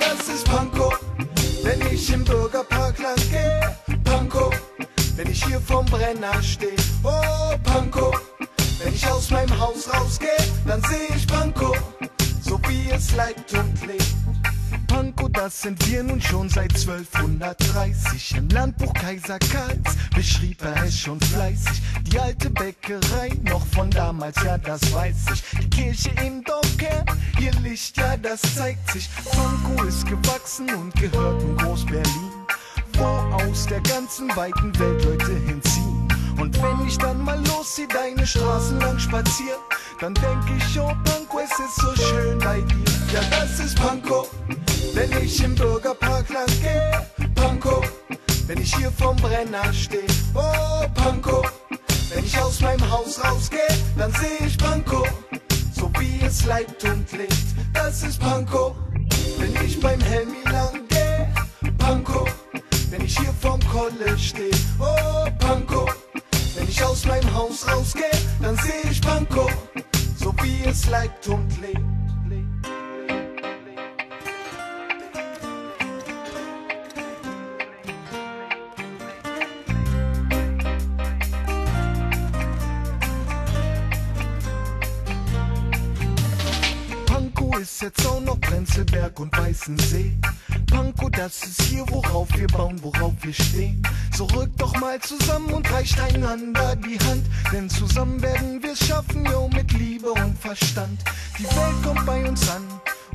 das ist Panko. Wenn ich im Bürgerpark lang gehe, Panko. Wenn ich hier vorm Brenner steh, oh Panko. Wenn ich aus meinem Haus rausgehe, dann seh ich Panko, so wie es leibt und lebt. Panko, das sind wir nun schon seit 1230. Im Landbuch Kaiser Karls beschrieb er es schon fleißig. Die alte Bäckerei, noch von damals, ja, das weiß ich. Die Kirche im Dorfkern, ihr Licht, ja, das zeigt sich. Panko ist gewachsen und gehört in Groß-Berlin, wo aus der ganzen weiten Welt Leute hinziehen. Und wenn ich dann mal loszieh, deine Straßen lang spazier, dann denk ich, oh Panko, es ist so schön bei dir. Ja, das ist Panko, wenn ich im Bürgerpark lang geh, Panko. Wenn ich hier vorm Brenner steh, oh Panko. Wenn ich aus meinem Haus rausgeh, dann seh ich Panko, so wie es leibt und lebt. Das ist Panko, wenn ich beim Helmi lang geh, Panko. Wenn ich hier vorm Kolle steh, oh Panko. Wenn ich aus meinem Haus rausgehe, dann seh ich Panko, so wie es leibt und lebt. Ist jetzt auch noch Prenzlberg und Weißensee. Pankow, das ist hier, worauf wir bauen, worauf wir stehen. So rückt doch mal zusammen und reicht einander die Hand. Denn zusammen werden wir's schaffen, jo, mit Liebe und Verstand. Die Welt kommt bei uns an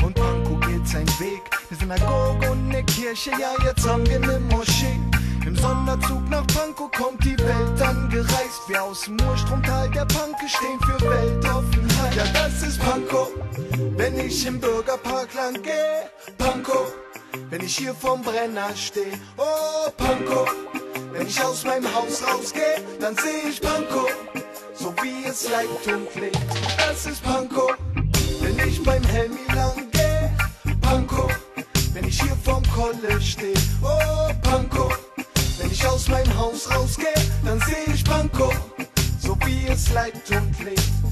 und Pankow geht seinen Weg. Eine Synagoge und eine Kirche, ja, jetzt haben wir eine Moschee. Im Sonderzug nach Pankow kommt die Welt angereist. Wir aus dem Urstromtal der Panke stehen für Weltoffenheit. Ja, das ist Pankow, wenn ich im Bürgerpark lang gehe. Pankow, wenn ich hier vorm Brenner steh. Oh, Pankow, wenn ich aus meinem Haus rausgehe, dann seh ich Pankow, so wie es leibt und lebt. Das ist Pankow, wenn ich beim Helmi lang gehe. Pankow, wenn ich hier vorm Kolle steh. Oh, Pankow. Wenn ich aus meinem Haus rausgehe, dann seh ich Pankow, so wie es leibt und lebt.